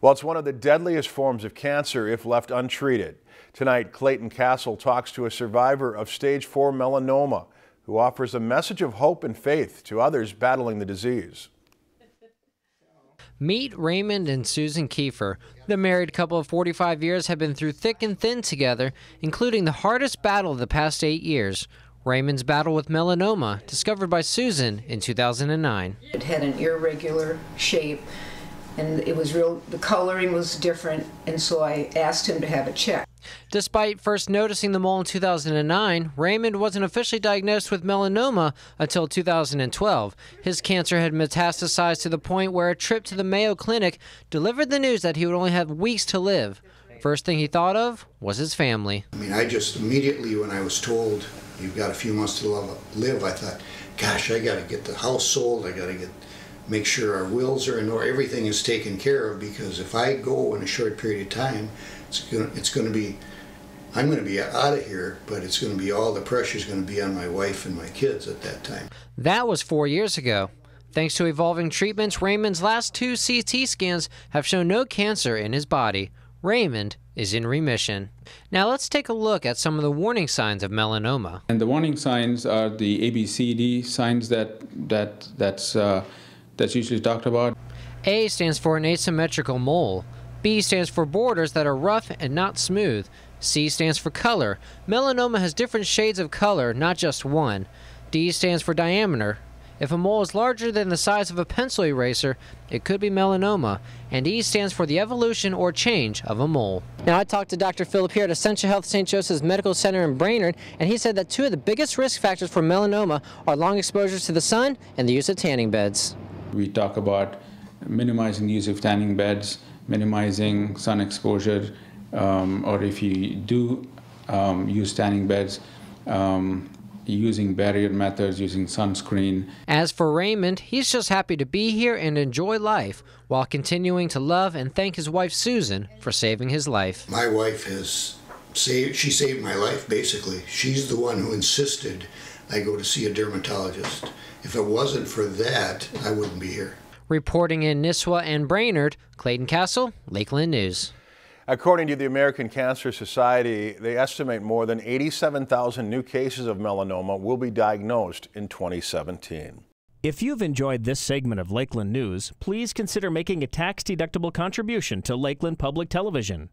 Well, it's one of the deadliest forms of cancer if left untreated. Tonight, Clayton Castle talks to a survivor of stage 4 melanoma who offers a message of hope and faith to others battling the disease. Meet Raymond and Susan Kiefer. The married couple of 45 years have been through thick and thin together, including the hardest battle of the past eight years. Raymond's battle with melanoma, discovered by Susan in 2009. It had an irregular shape and it was real, the coloring was different, and so I asked him to have it checked. Despite first noticing the mole in 2009, Raymond wasn't officially diagnosed with melanoma until 2012. His cancer had metastasized to the point where a trip to the Mayo Clinic delivered the news that he would only have weeks to live. First thing he thought of was his family. I mean, I just immediately, when I was told you've got a few months to live, I thought, gosh, I got to get the house sold, I got to get make sure our wills are in order, everything is taken care of because if I go in a short period of time, it's going to, it's going to be, I'm going to be out of here, but it's going to be all the pressure is going to be on my wife and my kids at that time. That was four years ago. Thanks to evolving treatments, Raymond's last two CT scans have shown no cancer in his body. Raymond is in remission. Now let's take a look at some of the warning signs of melanoma. And the warning signs are the ABCD signs that that that's uh, that's usually talked about. A stands for an asymmetrical mole. B stands for borders that are rough and not smooth. C stands for color. Melanoma has different shades of color, not just one. D stands for diameter. If a mole is larger than the size of a pencil eraser, it could be melanoma. And E stands for the evolution or change of a mole. Now, I talked to Dr. Philip here at Essentia Health St. Joseph's Medical Center in Brainerd, and he said that two of the biggest risk factors for melanoma are long exposures to the sun and the use of tanning beds. We talk about minimizing the use of tanning beds, minimizing sun exposure, um, or if you do um, use tanning beds, um, using barrier methods, using sunscreen. As for Raymond, he's just happy to be here and enjoy life while continuing to love and thank his wife Susan for saving his life. My wife has saved, she saved my life basically. She's the one who insisted I go to see a dermatologist. If it wasn't for that, I wouldn't be here. Reporting in Nisswa and Brainerd, Clayton Castle, Lakeland News. According to the American Cancer Society, they estimate more than 87,000 new cases of melanoma will be diagnosed in 2017. If you've enjoyed this segment of Lakeland News, please consider making a tax-deductible contribution to Lakeland Public Television.